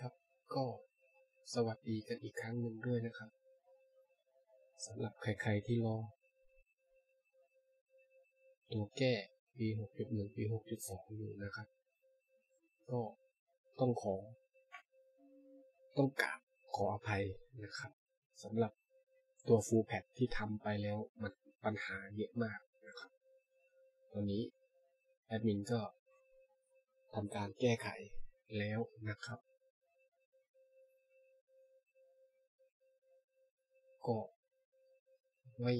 ครับ ก็สวัสดีกันอีกครั้งหนึ่งด้วยนะครับสำหรับใครๆที่รอ ตัวแก้ปี 6.1 ปี 6.2 อยู่นะครับ ก็ต้องขอ ต้องกราบขออภัยนะครับสำหรับตัวฟูลแพดที่ทำไปแล้วมันปัญหาเยอะมากนะครับ ตอนนี้แอดมินก็ทำการแก้ไขแล้วนะครับ ก็ไม่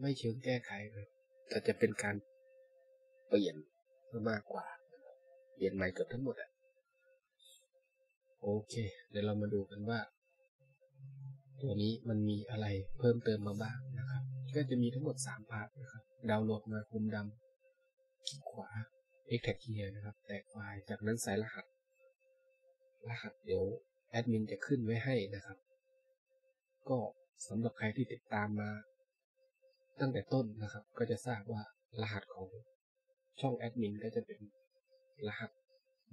ไม่เชิงแก้ไขเลยแต่จะเป็นการเปลี่ยนมากกว่า เปลี่ยนใหม่เกือบทั้งหมดอะโอเค เดี๋ยวเรามาดูกันว่า ตัวนี้มันมีอะไรเพิ่มเติมมาบ้างนะครับ ก็จะมีทั้งหมด 3 พาร์ทนะครับ ดาวน์โหลดมาคุมดำคลิกขวา extract here นะครับ แตกไฟล์ จากนั้นใส่รหัส รหัสเดี๋ยวแอดมินจะขึ้นไว้ให้นะครับ ก็ สำหรับใครที่ติดตามมา ตั้งแต่ต้นนะครับ ก็จะทราบว่ารหัสของช่องแอดมินก็จะเป็นรหัส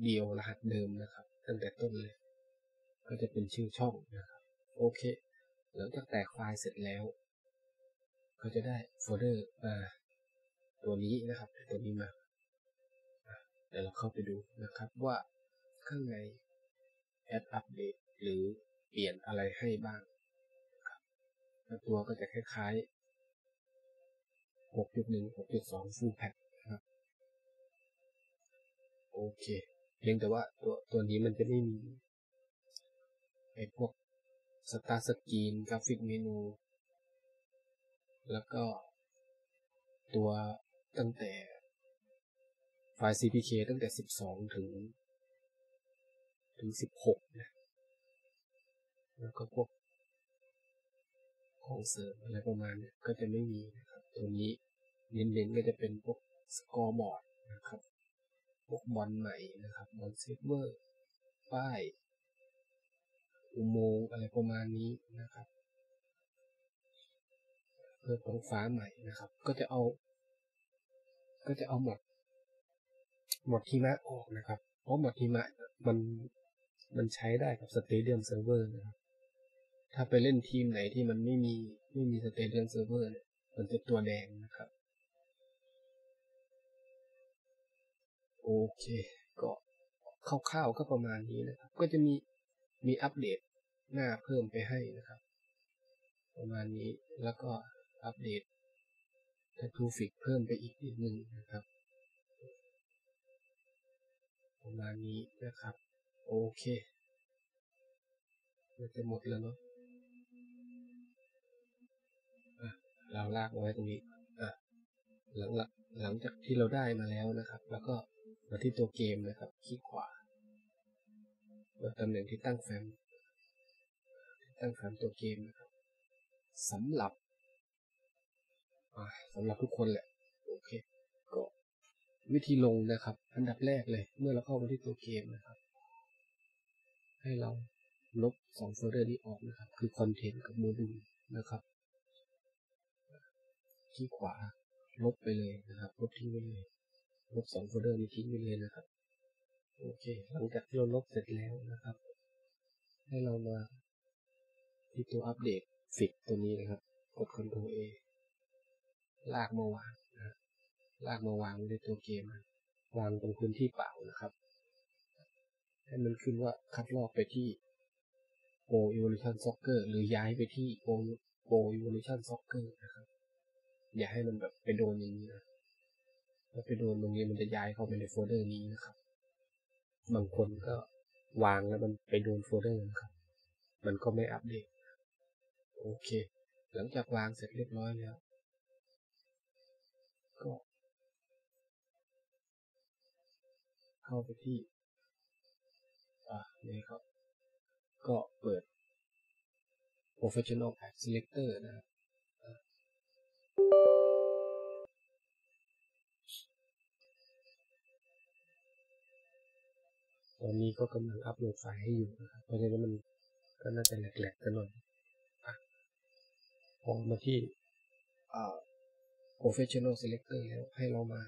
เดียวรหัสเดิมนะครับ ตั้งแต่ต้นเลย ก็จะเป็นชื่อช่องนะครับ โอเคหลังจากแตกไฟล์เสร็จแล้ว ก็จะได้โฟลเดอร์มาตัวนี้นะครับตัวนี้มาเดี๋ยวเราเข้าไปดูนะครับว่าข้างในแอดอัปเดตหรือเปลี่ยนอะไรให้บ้าง ตัวก็จะคล้ายๆ 6.1 6.2 Full Patch นะครับ โอเค เพียงแต่ว่าตัวตัวนี้มันจะไม่มีไอพวก start screen graphic menu แล้วก็ตัวตั้งแต่ไฟล์ CPK ตั้งแต่ 12 ถึง ถึง 16 นะ แล้วก็พวก ของเสริมอะไรประมาณนี้ก็จะไม่มีนะครับ ตัวนี้เน้นๆก็จะเป็นพวก scoreboard นะครับพวกบอลใหม่นะครับ ball server ป้าย อุโมงค์อะไรประมาณนี้นะครับ เพิ่มท้องฟ้าใหม่นะครับ ก็จะเอา ก็จะเอาหมด mod theme อะออกนะครับ เพราะ mod theme อะมันมันใช้ได้กับ stadium server นะครับ ถ้าไปเล่นทีมไหนที่มันไม่มีไม่มี stadium server มันจะตัวแดงนะครับ โอเค ก็คร่าวๆก็ประมาณนี้นะครับ ก็จะมีมีอัปเดตหน้าเพิ่มไปให้นะครับ ประมาณนี้แล้วก็อัปเดต tattoo fix เพิ่มไปอีกนิดนึงนะครับ ประมาณนี้นะครับ โอเค จะหมดแล้วเนาะ เราลากไว้ตรงนี้อะหลังหลังจากที่เราได้มาแล้วนะครับ แล้วก็มาที่ตัวเกมนะครับ คลิกขวามาตำแหน่งที่ตั้งแฟ้มตั้งแฟ้มตัวเกมนะครับสำหรับสำหรับทุกคนแหละ โอเค ก็วิธีลงนะครับ อันดับแรกเลย เมื่อเราเข้ามาที่ตัวเกมนะครับ ให้เราลบสองโฟลเดอร์นี้ออกนะครับ คือ content กับโมดูลนะครับ คลิกขวา ลบไปเลยนะครับ ลบทิ้งไปเลย ลบสองโฟลเดอร์นี้ทิ้งไปเลยนะครับ โอเค หลังจากที่เราลบเสร็จแล้วนะครับ ให้เรามาที่ตัว update fix ตัวนี้นะครับ กด Ctrl A ลากมาวางนะลากมาวางในตัวเกม วางตรงพื้นที่เปล่านะครับ ให้มันขึ้นว่าคัดลอกไปที่ Pro Evolution Soccer หรือย้ายไปที่ Pro Evolution Soccer นะครับ อย่าให้มันแบบไปโดนอย่างนี้นะถ้าไปโดนตรงนี้มันจะย้ายเข้าไปในโฟลเดอร์นี้นะครับ บางคนก็วางแล้วมันไปโดนโฟลเดอร์นะครับ มันก็ไม่อัปเดต โอเค หลังจากวางเสร็จเรียบร้อยแล้ว ก็ เข้าไปที่ อ่านี่ครับ ก็เปิด professional pack selector นะครับ ตอนนี้ก็กำลังอัปโหลดไฟล์ให้อยู่นะครับ เพราะฉะนั้นมันก็น่าจะแหลกๆกันหน่อยพอมาที่ professional selector แล้วให้เรามา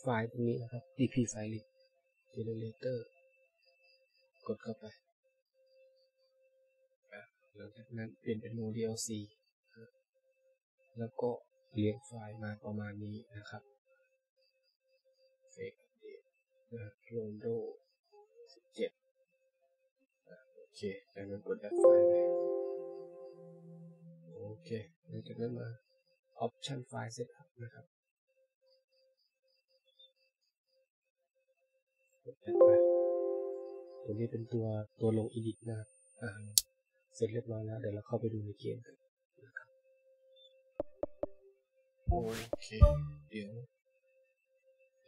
ไฟล์ตรงนี้นะครับ dp file generator กดเข้าไป หลังจากนั้นเปลี่ยนเป็นโม DLC แล้วก็ เลี้ยงไฟล์มาประมาณนี้นะครับเฟกเดตนะโรนโด17 โอเค จากนั้นกดแอดไฟล์ไปโอเคหลังจากนั้นมา Option File Setup นะครับกดแอดไปตัวนี้เป็นตัวตัวลง Edit นะครับอ่าเสร็จเรียบร้อยแล้ว เดี๋ยวเราเข้าไปดูในเกมกัน โอเค เดี๋ยว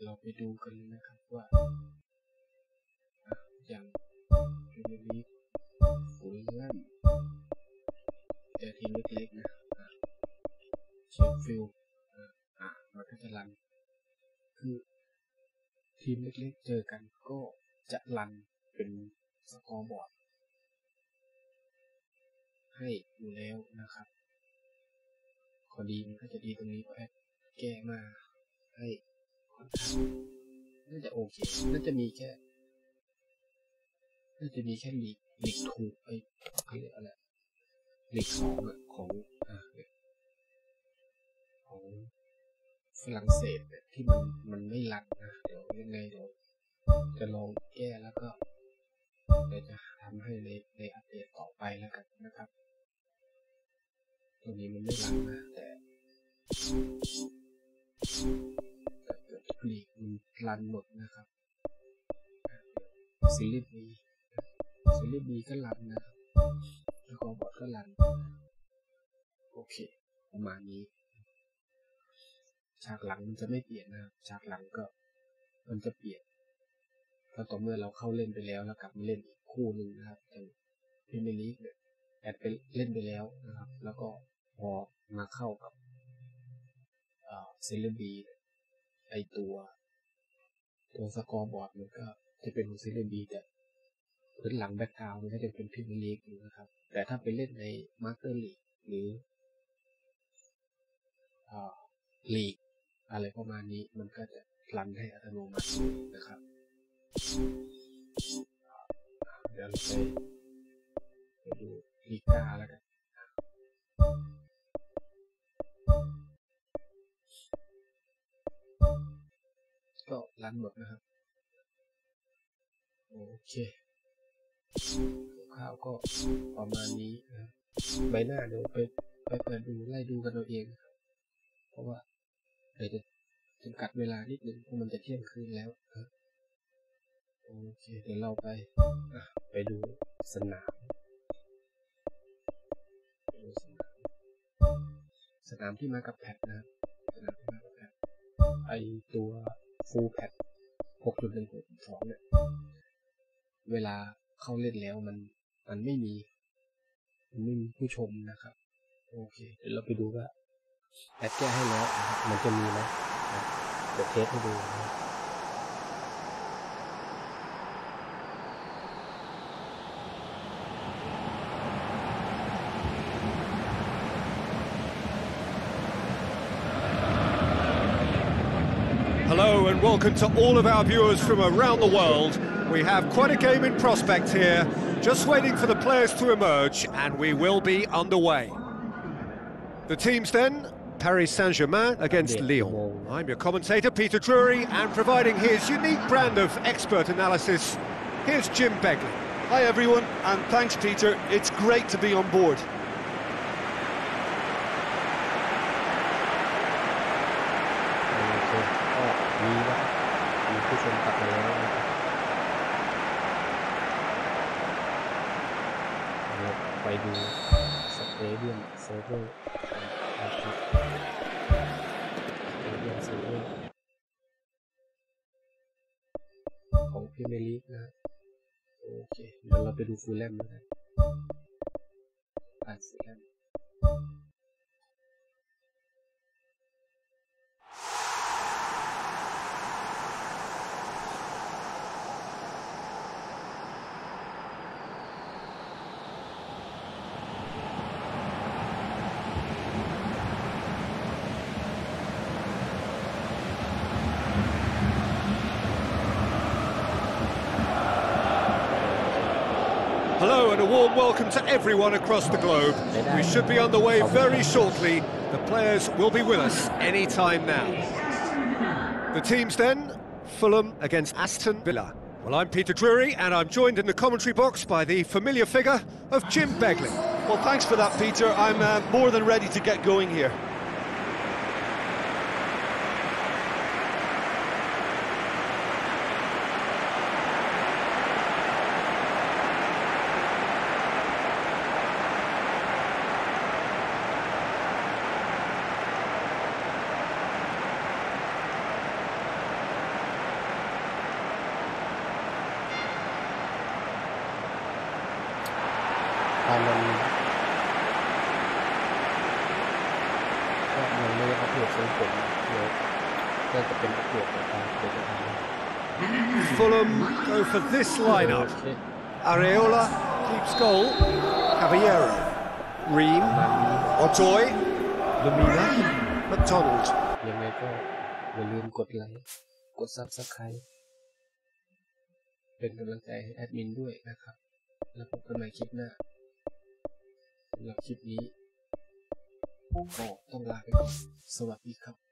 เราไปดูกันเลยนะครับว่าอย่างพรีเมียร์ลีกฟูแล่มเจอทีมเล็กๆนะอะเชฟฟิลด์อะอะมันก็จะ run คือทีมเล็กๆเจอกันก็จะ run เป็น scoreboard ให้อยู่แล้วนะครับ ข้อดีมันก็จะดีตรงนี้ก็แอดแก้มาให้น่าจะโอเคน่าจะมีแค่น่าจะมีแค่ลีกลีกถูกไอ้เขาเรียกอะไรลีกสองอะของอ่าของฝรั่งเศสที่มันมันไม่รันนะเดี๋ยวยังไงเดี๋ยวจะลองแก้แล้วก็เดี๋ยวจะทำให้ในในอัปเดตต่อไปแล้วกันนะครับ ตัวนี้มันไม่รันนะแต่เกิดกลีกมันรันหมดนะครับซีรีส์บีซีรีส์บีก็รันนะครับแล้วก็บอดก็รัน โอเค ประมาณนี้ ฉากหลังมันจะไม่เปลี่ยนนะครับฉากหลังก็ มันจะเปลี่ยนก็ต่อเมื่อเราเข้าเล่นไปแล้วแล้วกลับมาเล่นอีกคู่หนึ่งนะครับอย่างพรีเมียร์ลีกเนี่ยแอดไปเล่นไปแล้วนะครับ แล้วก็ พอมาเข้ากับ Serie B ไอตัว ตัว scoreboard มันก็จะเป็นของ Serie B แต่พื้นหลัง background มันก็จะเป็นพรีเมียร์ลีกนะครับ แต่ถ้าไปเล่นใน Master League หรือลีกอะไรประมาณนี้มันก็จะ run ให้อัตโนมัตินะครับ เดี๋ยวเราไปดูลีกาแล้วกัน ก็รันหมดนะครับ โอเคข้าวก็ประมาณนี้นะใบหน้าเดี๋ยวไปไปเปิดดูไล่ดูกันเอาเอง เพราะว่าเดี๋ยวจะจำกัดเวลานิดนึงเพราะมันจะเที่ยงคืนแล้วนะโอเคเดี๋ยวเราไปไปดูสนามดูสนาม สนามที่มากับแพทนะสนามที่มากับแพทไอตัว ฟูลแพท6.1.2เนี่ย เวลาเข้าเล่นแล้วมันมันไม่มี มันไม่มีผู้ชมนะครับ โอเค เดี๋ยวเราไปดูว่าแอดแก้ให้แล้วนะครับมันจะมีไหมเดี๋ยวเทสให้ดูนะครับ and welcome to all of our viewers from around the world. We have quite a game in prospect here, just waiting for the players to emerge, and we will be underway. The teams then, Paris Saint-Germain against Lyon. I'm your commentator, Peter Drury, and providing his unique brand of expert analysis, here's Jim Begley. Hi everyone, and thanks Peter. It's great to be on board. ผู้ชมกลับมาแล้วนะครับเราไปดู Stadium Server นะครับ Stadium Server ของพรีเมียร์ลีกนะ โอเค เดี๋ยวเราไปดูฟูลแลมนะครับอ่านฟูลแลม Hello and a warm welcome to everyone across the globe. We should be on the way very shortly. The players will be with us any time now. The teams then, Fulham against Aston Villa. Well, I'm Peter Drury, and I'm joined in the commentary box by the familiar figure of Jim Begley. Well, thanks for that, Peter. I'm uh, more than ready to get going here. ตอนนั้นก็ยังไม่ได้อัปเดตทรงผมเดี๋ยวน่าจะเป็นอัปเดตต่อไปเดี๋ยวจะทำ Fulham go for this lineup. โอเค Areola keeps goal. Cavaleiro. Ream. ประมาณนี้ Ojoy. Lemina. McDonald. ยังไงก็อย่าลืมกดไลค์ กด subscribeเป็นกำลังใจให้แอดมินด้วยนะครับ แล้วพบกันใหม่คลิปหน้าสำหรับคลิปนี้ก็ต้องลาไปก่อนสวัสดีครับ